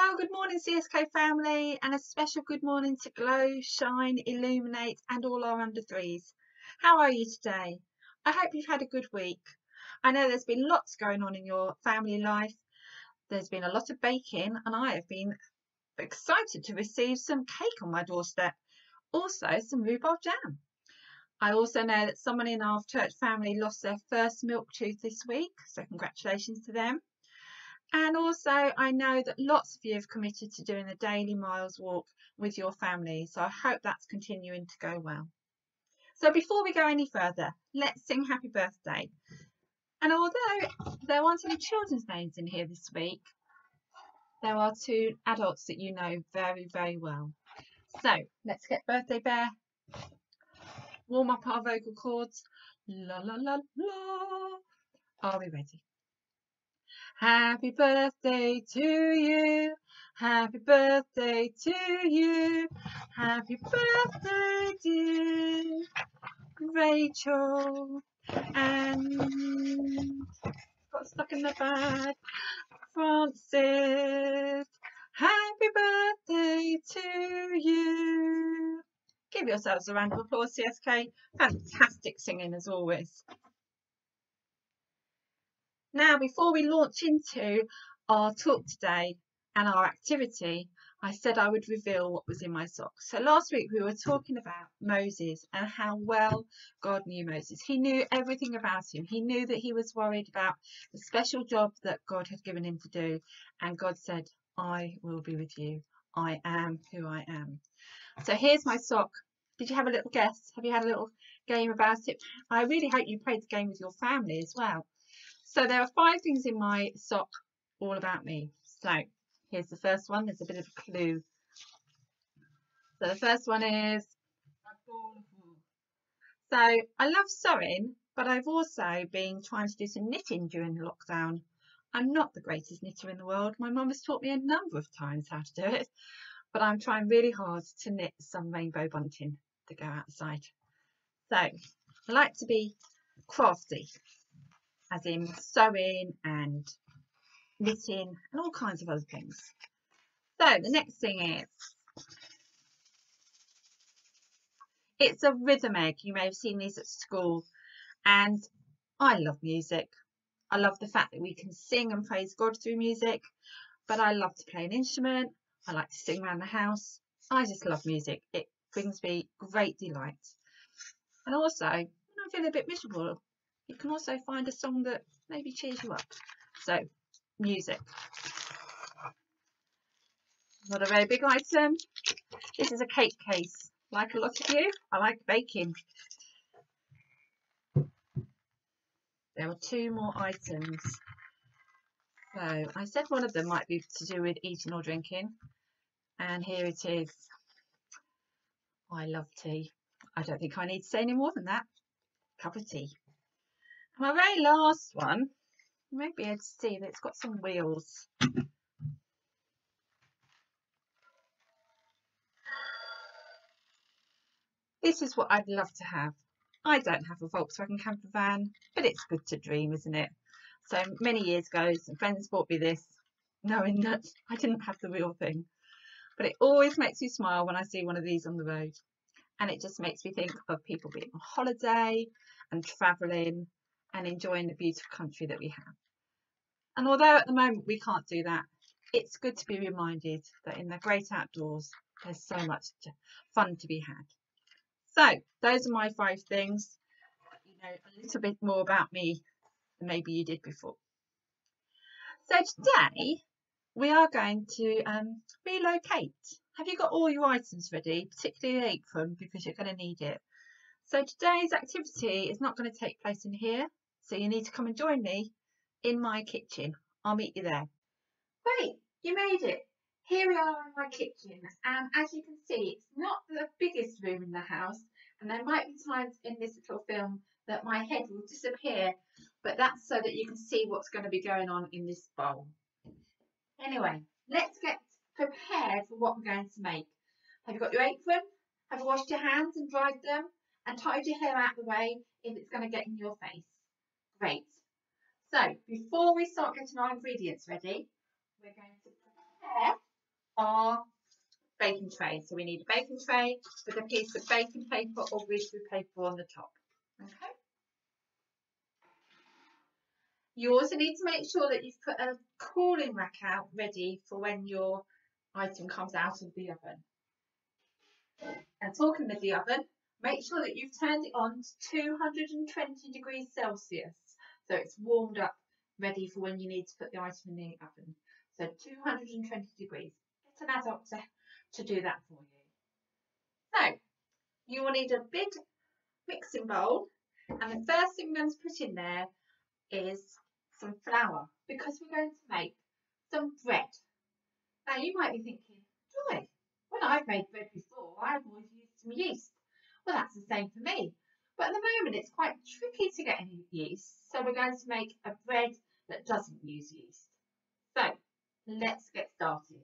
Well, good morning, CSK family, and a special good morning to Glow, Shine, Illuminate, and all our under threes. How are you today? I hope you've had a good week. I know there's been lots going on in your family life. There's been a lot of baking, and I have been excited to receive some cake on my doorstep. Also, some rhubarb jam. I also know that someone in our church family lost their first milk tooth this week, so congratulations to them. And also, I know that lots of you have committed to doing the daily miles walk with your family, so I hope that's continuing to go well. So, before we go any further, let's sing happy birthday. And although there aren't any children's names in here this week, there are two adults that you know very, very well. So, let's get Birthday Bear, warm up our vocal cords. La la la la. Are we ready? Happy birthday to you. Happy birthday to you. Happy birthday, dear Rachel. And got stuck in the bag. Francis. Happy birthday to you. Give yourselves a round of applause, CSK. Fantastic singing as always. Now, before we launch into our talk today and our activity, I said I would reveal what was in my socks. So last week we were talking about Moses and how well God knew Moses. He knew everything about him. He knew that he was worried about the special job that God had given him to do. And God said, I will be with you. I am who I am. So here's my sock. Did you have a little guess? Have you had a little game about it? I really hope you played the game with your family as well. So there are five things in my sock all about me. So here's the first one. There's a bit of a clue. So the first one is so I love sewing, but I've also been trying to do some knitting during the lockdown. I'm not the greatest knitter in the world. My mum has taught me a number of times how to do it, but I'm trying really hard to knit some rainbow bunting to go outside. So I like to be crafty as in sewing and knitting and all kinds of other things. So the next thing is, it's a rhythm egg. You may have seen these at school and I love music. I love the fact that we can sing and praise God through music, but I love to play an instrument. I like to sing around the house. I just love music. It brings me great delight. And also, when I feel a bit miserable you can also find a song that maybe cheers you up. So, music. Not a very big item. This is a cake case. Like a lot of you, I like baking. There are two more items. So I said one of them might be to do with eating or drinking. And here it is. I love tea. I don't think I need to say any more than that. Cup of tea. My very last one, you may be able to see that it's got some wheels. This is what I'd love to have. I don't have a Volkswagen camper van, but it's good to dream, isn't it? So many years ago, some friends bought me this, knowing that I didn't have the real thing. But it always makes me smile when I see one of these on the road. And it just makes me think of people being on holiday and travelling and enjoying the beautiful country that we have. And although at the moment we can't do that, it's good to be reminded that in the great outdoors, there's so much fun to be had. So those are my five things. You know a little bit more about me than maybe you did before. So today we are going to um, relocate. Have you got all your items ready, particularly the apron, because you're going to need it. So today's activity is not going to take place in here. So you need to come and join me in my kitchen. I'll meet you there. Great, you made it. Here we are in my kitchen and as you can see it's not the biggest room in the house and there might be times in this little film that my head will disappear but that's so that you can see what's going to be going on in this bowl. Anyway, let's get prepared for what we're going to make. Have you got your apron? Have you washed your hands and dried them? And tied your hair out of the way if it's going to get in your face. Great. So before we start getting our ingredients ready, we're going to prepare our baking tray. So we need a baking tray with a piece of baking paper or greaseproof paper on the top. Okay. You also need to make sure that you've put a cooling rack out ready for when your item comes out of the oven. And talking of the oven, make sure that you've turned it on to 220 degrees Celsius. So it's warmed up, ready for when you need to put the item in the oven. So 220 degrees. Get an adult to, to do that for you. So you will need a big mixing bowl and the first thing we're going to put in there is some flour because we're going to make some bread. Now you might be thinking, Joy, when I've made bread before, I've always used some yeast. Well, that's the same for me. But at the moment, it's quite tricky to get any yeast. So we're going to make a bread that doesn't use yeast. So let's get started.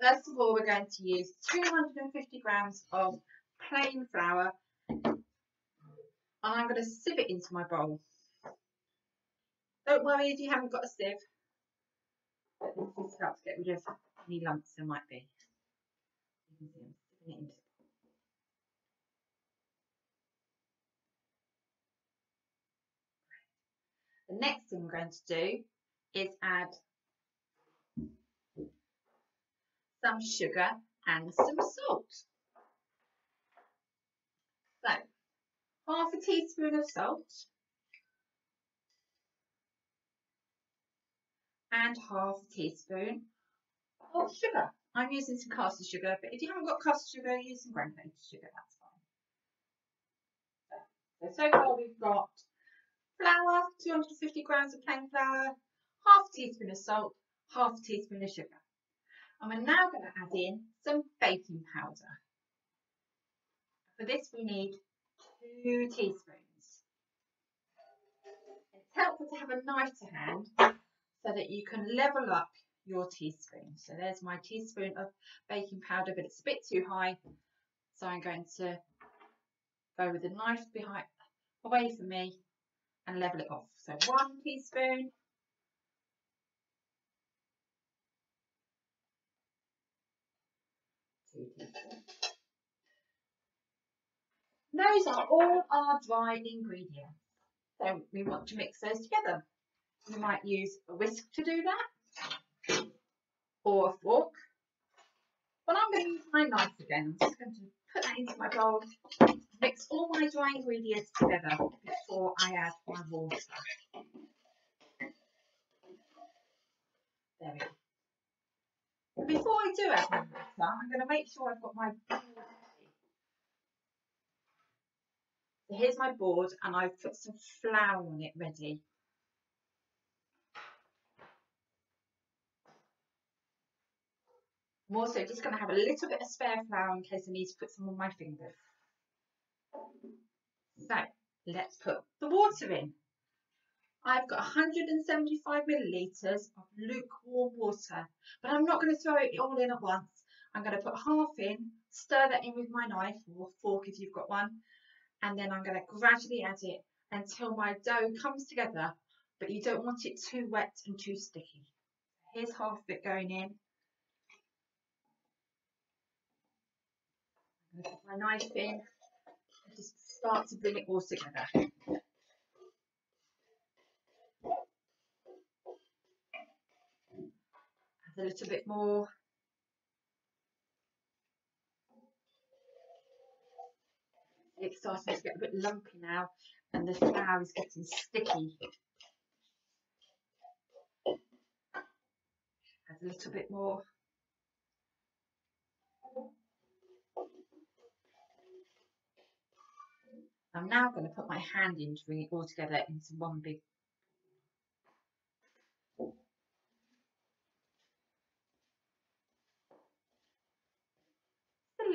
First of all, we're going to use 250 grams of plain flour and I'm going to sieve it into my bowl. Don't worry if you haven't got a sieve. But this will help to get rid of any lumps there might be. You can see I'm sieving it into The next thing we're going to do is add some sugar and some salt. So, half a teaspoon of salt and half a teaspoon of sugar. I'm using some caster sugar, but if you haven't got caster sugar, use some granulated sugar, that's fine. So, so far we've got flour, 250 grams of plain flour, half a teaspoon of salt, half a teaspoon of sugar. And we're now going to add in some baking powder. For this we need two teaspoons. It's helpful to have a knife to hand so that you can level up your teaspoon. So there's my teaspoon of baking powder, but it's a bit too high. So I'm going to go with the knife behind, away from me and level it off. So one teaspoon. Those are all our dry ingredients. So we want to mix those together. You might use a whisk to do that or a fork. But I'm going to use my knife again. I'm just going to put that into my bowl mix all my dry ingredients together before I add my water. There we go. Before I do add my water, I'm going to make sure I've got my here's my board and I've put some flour on it ready. I'm also just going to have a little bit of spare flour in case I need to put some on my fingers. So let's put the water in. I've got 175 millilitres of lukewarm water, but I'm not going to throw it all in at once. I'm going to put half in, stir that in with my knife or fork if you've got one, and then I'm going to gradually add it until my dough comes together, but you don't want it too wet and too sticky. Here's half of it going in. Put my knife in and just start to bring it all together. Add a little bit more. It's starting to get a bit lumpy now and the flour is getting sticky. Add a little bit more. I'm now going to put my hand in to bring it all together into one big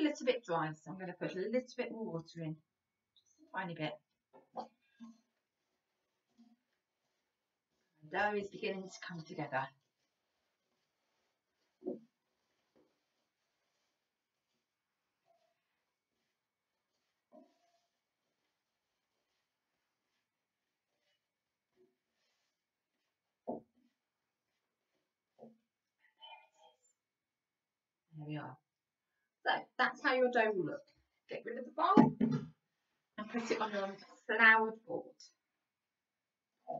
a little bit dry, so I'm going to put a little bit more water in, just a tiny bit. Dough is beginning to come together. There we are. So that's how your dough will look. Get rid of the bowl and put it on your floured board.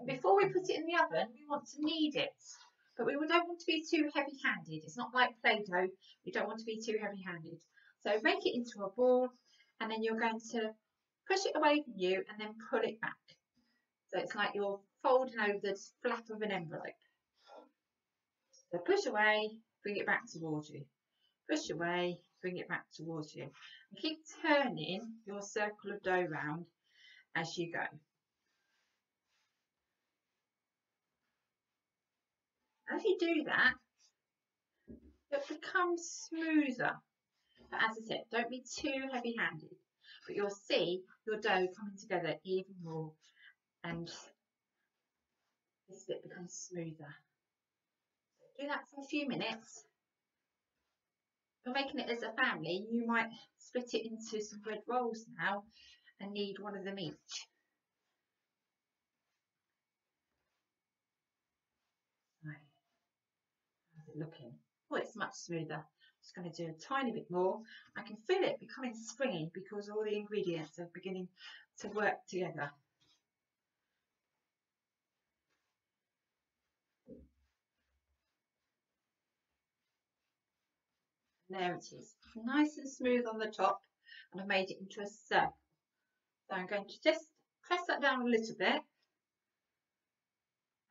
Before we put it in the oven, we want to knead it, but we don't want to be too heavy-handed. It's not like Play-Doh. We don't want to be too heavy-handed. So make it into a ball, and then you're going to push it away from you and then pull it back. So it's like you're folding over the flap of an envelope. So push away, bring it back towards you. Push away, bring it back towards you. And keep turning your circle of dough round as you go. As you do that, it becomes smoother. But as I said, don't be too heavy-handed. But you'll see your dough coming together even more and this bit becomes smoother. Do that for a few minutes. You're making it as a family, you might split it into some bread rolls now and knead one of them each. How's it looking? Oh, it's much smoother. Just going to do a tiny bit more. I can feel it becoming springy because all the ingredients are beginning to work together. There it is, nice and smooth on the top and I've made it into a circle. So I'm going to just press that down a little bit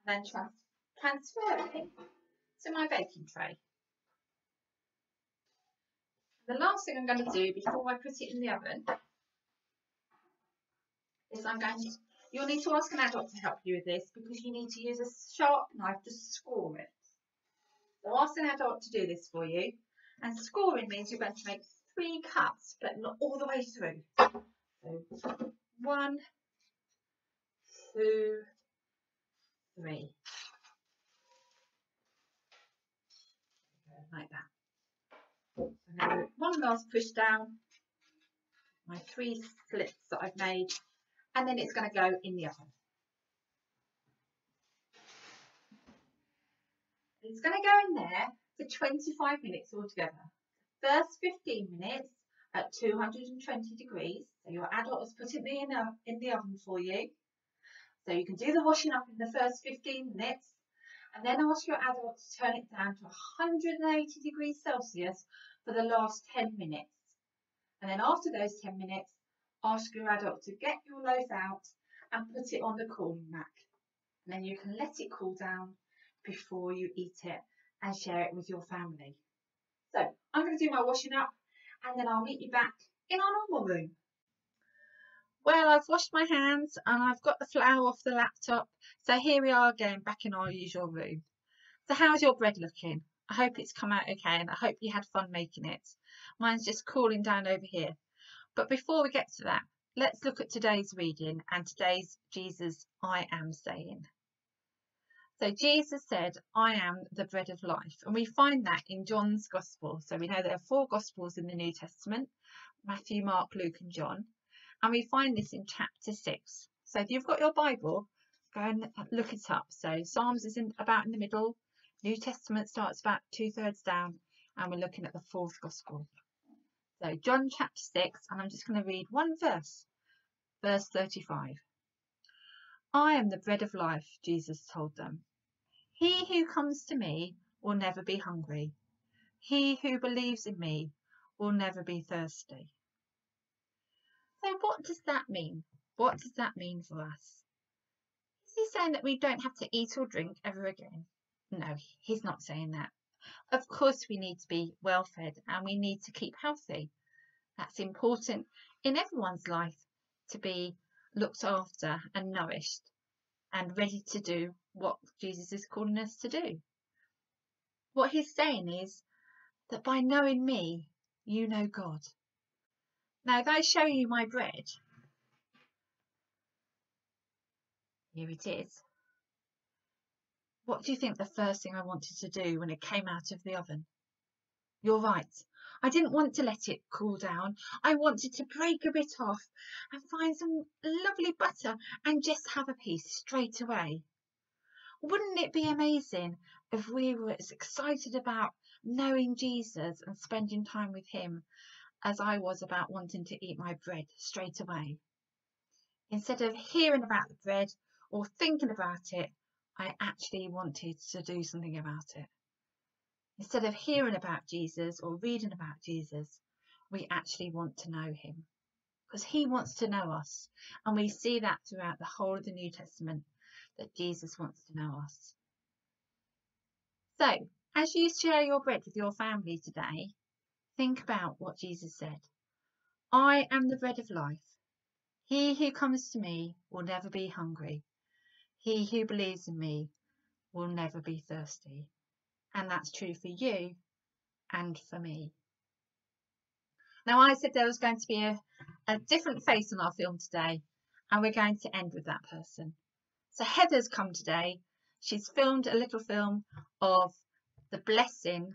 and then trans transfer it to my baking tray. The last thing I'm going to do before I put it in the oven is I'm going to, you'll need to ask an adult to help you with this because you need to use a sharp knife to score it. So ask an adult to do this for you. And scoring means you're going to make three cuts, but not all the way through. So one, two, three. Like that. So one last push down, my three slits that I've made, and then it's going to go in the oven. It's going to go in there for 25 minutes altogether. First 15 minutes at 220 degrees. So your adult has put it in the, in the oven for you. So you can do the washing up in the first 15 minutes and then ask your adult to turn it down to 180 degrees Celsius for the last 10 minutes. And then after those 10 minutes, ask your adult to get your loaf out and put it on the cooling rack. And then you can let it cool down before you eat it and share it with your family. So I'm going to do my washing up and then I'll meet you back in our normal room. Well, I've washed my hands and I've got the flour off the laptop. So here we are again back in our usual room. So how's your bread looking? I hope it's come out okay and I hope you had fun making it. Mine's just cooling down over here. But before we get to that, let's look at today's reading and today's Jesus I am saying. So Jesus said, I am the bread of life. And we find that in John's Gospel. So we know there are four Gospels in the New Testament Matthew, Mark, Luke, and John. And we find this in chapter 6. So if you've got your Bible, go and look it up. So Psalms is in, about in the middle. New Testament starts about two thirds down. And we're looking at the fourth Gospel. So John chapter 6, and I'm just going to read one verse, verse 35. I am the bread of life, Jesus told them. He who comes to me will never be hungry. He who believes in me will never be thirsty. So what does that mean? What does that mean for us? Is he saying that we don't have to eat or drink ever again? No, he's not saying that. Of course we need to be well fed and we need to keep healthy. That's important in everyone's life to be looked after and nourished and ready to do what Jesus is calling us to do. What he's saying is that by knowing me, you know God. Now, if I show you my bread, here it is. What do you think the first thing I wanted to do when it came out of the oven? You're right. I didn't want to let it cool down. I wanted to break a bit off and find some lovely butter and just have a piece straight away. Wouldn't it be amazing if we were as excited about knowing Jesus and spending time with him as I was about wanting to eat my bread straight away. Instead of hearing about the bread or thinking about it, I actually wanted to do something about it. Instead of hearing about Jesus or reading about Jesus, we actually want to know him because he wants to know us. And we see that throughout the whole of the New Testament that Jesus wants to know us. So, as you share your bread with your family today, think about what Jesus said. I am the bread of life. He who comes to me will never be hungry. He who believes in me will never be thirsty. And that's true for you and for me. Now, I said there was going to be a, a different face on our film today, and we're going to end with that person. So, Heather's come today. She's filmed a little film of the blessing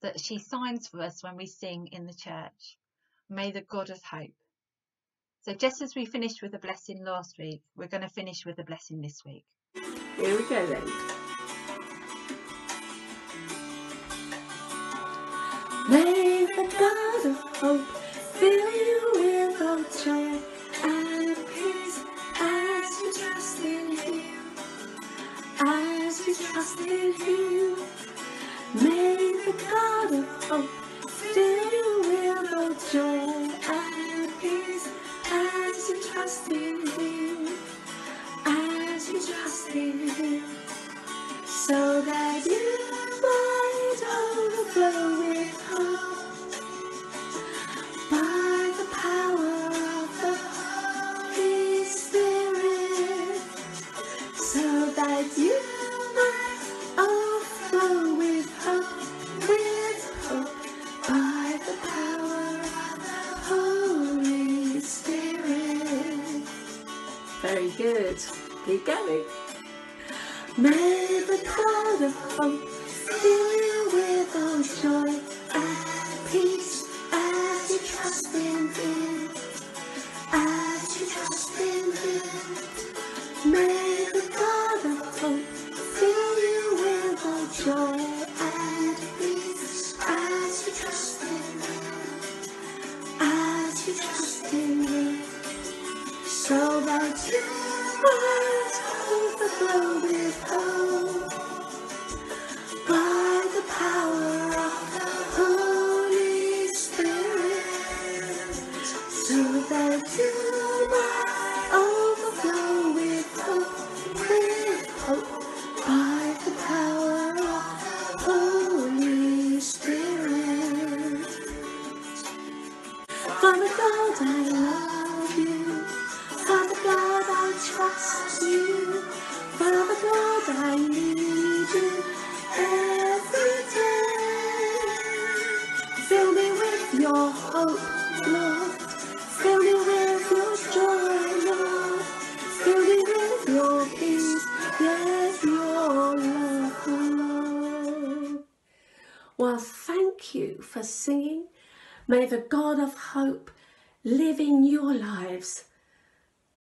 that she signs for us when we sing in the church. May the God of hope. So, just as we finished with a blessing last week, we're going to finish with a blessing this week. Here we go then. May the God of hope fill you with all joy you trust in May the God of hope fill you with all joy and peace as you trust in Him. As you trust in Him. So that you might overflow going. May the God of hope fill you with all joy and peace as you trust in Him. As you trust in Him. May the God of hope fill you with all joy and peace as you trust in Him. As you trust in Him so that you might with hope by the power of the Holy Spirit, so that you might overflow with hope, with hope by the power of the Holy Spirit. Father God, I love you. Father God, I trust you. Father God, I need you every day. Fill me with your hope, Lord. Fill me with your joy, Lord. Fill me with your peace, yes, your love, Lord. Well, thank you for singing. May the God of hope live in your lives